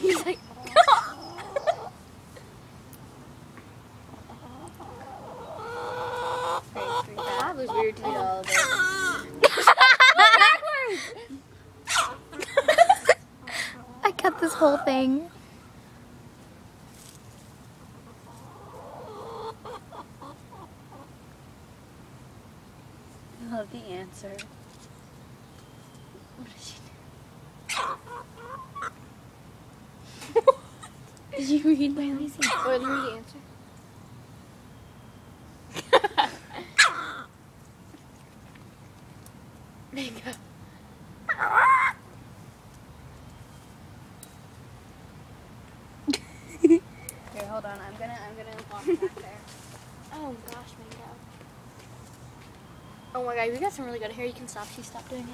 He's like, That was weird to all I cut this whole thing. I love the answer. She did you read my lazy? What did you read the answer? Mango. Here, hold on. I'm gonna, I'm gonna walk back there. Oh gosh, mango. Oh my god, we got some really good hair. You can stop. She stopped doing it.